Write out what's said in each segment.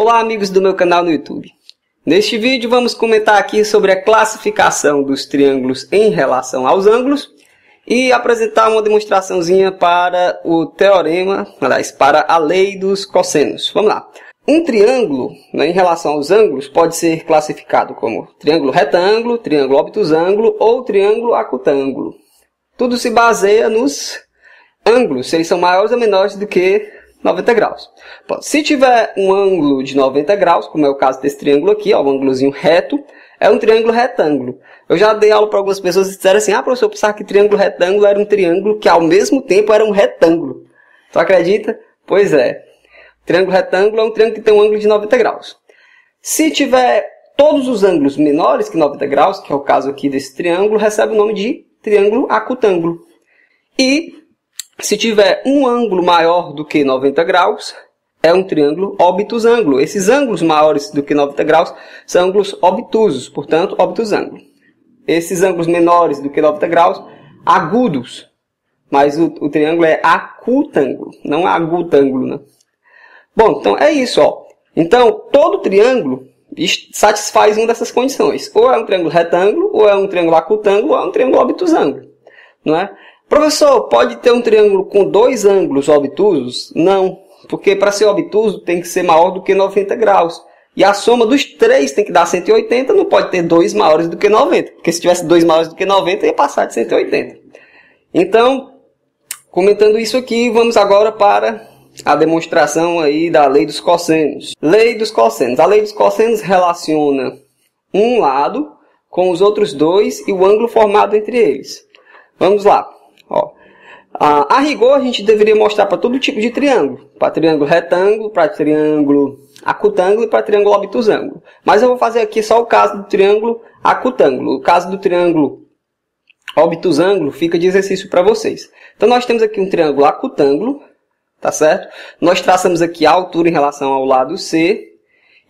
Olá amigos do meu canal no YouTube. Neste vídeo vamos comentar aqui sobre a classificação dos triângulos em relação aos ângulos e apresentar uma demonstraçãozinha para o teorema, aliás, para a lei dos cossenos. Vamos lá. Um triângulo, né, em relação aos ângulos, pode ser classificado como triângulo retângulo, triângulo obtusângulo ou triângulo acutângulo. Tudo se baseia nos ângulos, se eles são maiores ou menores do que 90 graus. Bom, se tiver um ângulo de 90 graus, como é o caso desse triângulo aqui, ó, um ângulozinho reto, é um triângulo retângulo. Eu já dei aula para algumas pessoas e disseram assim, ah, professor, eu pensava que triângulo retângulo era um triângulo que ao mesmo tempo era um retângulo. Tu acredita? Pois é. Triângulo retângulo é um triângulo que tem um ângulo de 90 graus. Se tiver todos os ângulos menores que 90 graus, que é o caso aqui desse triângulo, recebe o nome de triângulo acutângulo. E se tiver um ângulo maior do que 90 graus, é um triângulo obtusângulo. Esses ângulos maiores do que 90 graus são ângulos obtusos, portanto, obtusângulo. Esses ângulos menores do que 90 graus, agudos. Mas o, o triângulo é acutângulo, não agutângulo. Né? Bom, então é isso. Ó. Então, todo triângulo satisfaz uma dessas condições. Ou é um triângulo retângulo, ou é um triângulo acutângulo, ou é um triângulo obtusângulo. Não é? Professor, pode ter um triângulo com dois ângulos obtusos? Não, porque para ser obtuso tem que ser maior do que 90 graus. E a soma dos três tem que dar 180, não pode ter dois maiores do que 90. Porque se tivesse dois maiores do que 90, ia passar de 180. Então, comentando isso aqui, vamos agora para a demonstração aí da lei dos cossenos. Lei dos cossenos. A lei dos cossenos relaciona um lado com os outros dois e o ângulo formado entre eles. Vamos lá. Ó. A, a rigor, a gente deveria mostrar para todo tipo de triângulo. Para triângulo retângulo, para triângulo acutângulo e para triângulo obtusângulo. Mas eu vou fazer aqui só o caso do triângulo acutângulo. O caso do triângulo obtusângulo fica de exercício para vocês. Então nós temos aqui um triângulo acutângulo, tá certo? Nós traçamos aqui a altura em relação ao lado C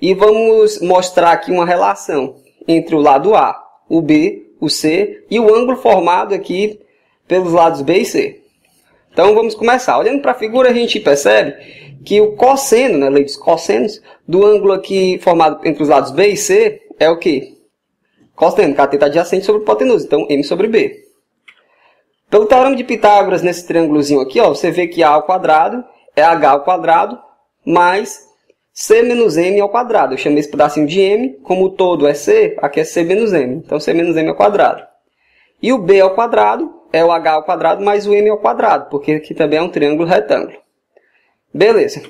e vamos mostrar aqui uma relação entre o lado A, o B, o C e o ângulo formado aqui pelos lados B e C. Então vamos começar. Olhando para a figura, a gente percebe que o cosseno, né, lei dos cossenos, do ângulo aqui formado entre os lados B e C é o que? Cosseno, cateto adjacente sobre hipotenusa. Então, M sobre B. Pelo teorema de Pitágoras, nesse triângulozinho aqui, ó, você vê que A ao quadrado é H ao quadrado mais C menos M ao quadrado. Eu chamei esse pedacinho de M, como o todo é C, aqui é C menos M. Então, C menos M ao quadrado. E o B ao quadrado é o h ao quadrado mais o m ao quadrado, porque aqui também é um triângulo retângulo. Beleza.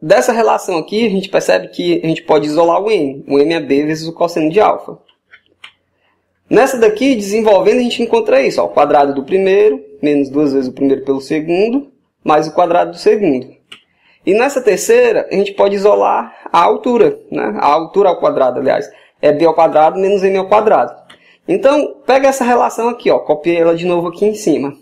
Dessa relação aqui, a gente percebe que a gente pode isolar o m. O m é b vezes o cosseno de alfa. Nessa daqui, desenvolvendo, a gente encontra isso. Ó, o quadrado do primeiro, menos duas vezes o primeiro pelo segundo, mais o quadrado do segundo. E nessa terceira, a gente pode isolar a altura. Né? A altura ao quadrado, aliás. É b ao quadrado menos m ao quadrado. Então, pega essa relação aqui, ó, copiei ela de novo aqui em cima.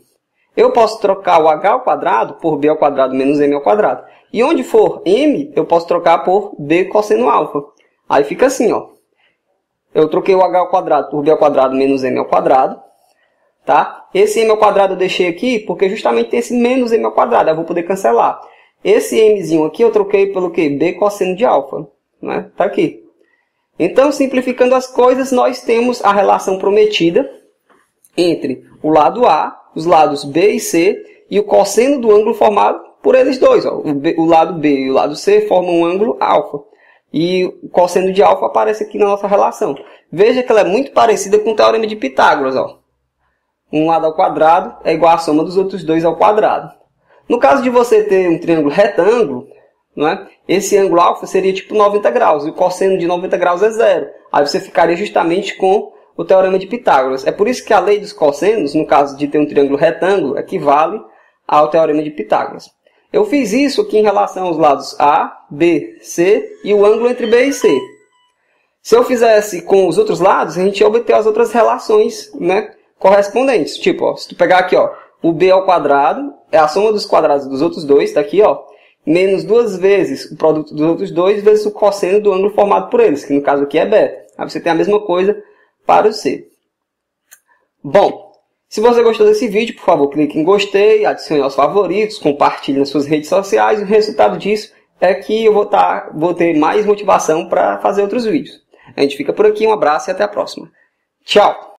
Eu posso trocar o h ao quadrado por b ao quadrado menos m ao quadrado. E onde for m, eu posso trocar por b cosseno alfa. Aí fica assim, ó. Eu troquei o h ao quadrado por b ao quadrado menos m ao quadrado. Tá? Esse m ao quadrado eu deixei aqui porque justamente tem esse menos m ao quadrado. Eu vou poder cancelar. Esse mzinho aqui eu troquei pelo que? b cosseno de alfa. Né? Tá aqui. Então, simplificando as coisas, nós temos a relação prometida entre o lado A, os lados B e C e o cosseno do ângulo formado por eles dois. Ó. O, B, o lado B e o lado C formam um ângulo alfa. E o cosseno de alfa aparece aqui na nossa relação. Veja que ela é muito parecida com o teorema de Pitágoras. Ó. Um lado ao quadrado é igual à soma dos outros dois ao quadrado. No caso de você ter um triângulo retângulo, não é? Esse ângulo alfa seria tipo 90 graus, e o cosseno de 90 graus é zero. Aí você ficaria justamente com o teorema de Pitágoras. É por isso que a lei dos cossenos, no caso de ter um triângulo retângulo, equivale ao teorema de Pitágoras. Eu fiz isso aqui em relação aos lados A, B, C e o ângulo entre B e C. Se eu fizesse com os outros lados, a gente ia obter as outras relações né, correspondentes. Tipo, ó, se tu pegar aqui, ó, o B ao quadrado é a soma dos quadrados dos outros dois, tá aqui, ó menos duas vezes o produto dos outros dois vezes o cosseno do ângulo formado por eles, que no caso aqui é beta. Aí você tem a mesma coisa para o C. Bom, se você gostou desse vídeo, por favor, clique em gostei, adicione aos favoritos, compartilhe nas suas redes sociais. O resultado disso é que eu vou, tá, vou ter mais motivação para fazer outros vídeos. A gente fica por aqui, um abraço e até a próxima. Tchau!